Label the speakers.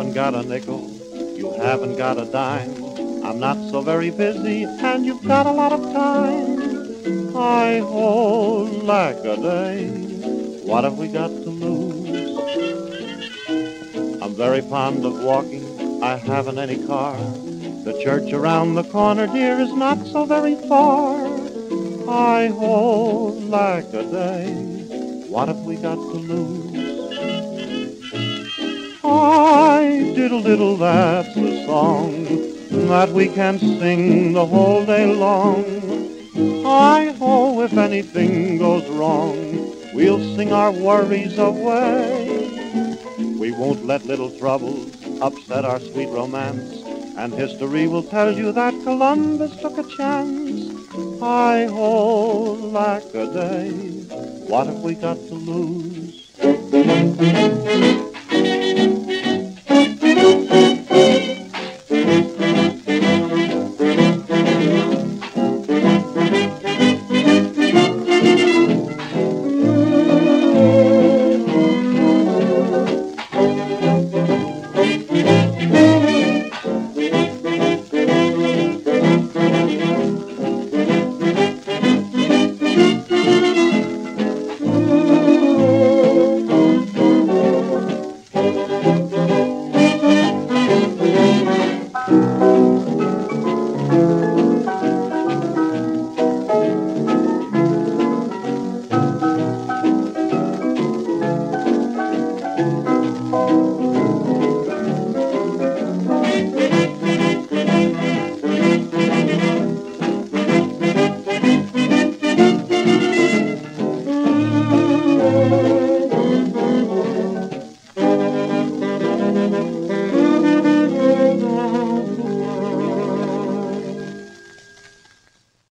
Speaker 1: haven't got a nickel, you haven't got a dime. I'm not so very busy, and you've got a lot of time. I ho, lack a day. What have we got to lose? I'm very fond of walking. I haven't any car. The church around the corner, dear, is not so very far. Hi ho, lack a day. What have we got to lose? Hi, diddle diddle, that's the song that we can sing the whole day long. Hi ho, if anything goes wrong, we'll sing our worries away. We won't let little troubles upset our sweet romance. And history will tell you that Columbus took a chance. Hi ho, lack a day. What have we got to lose?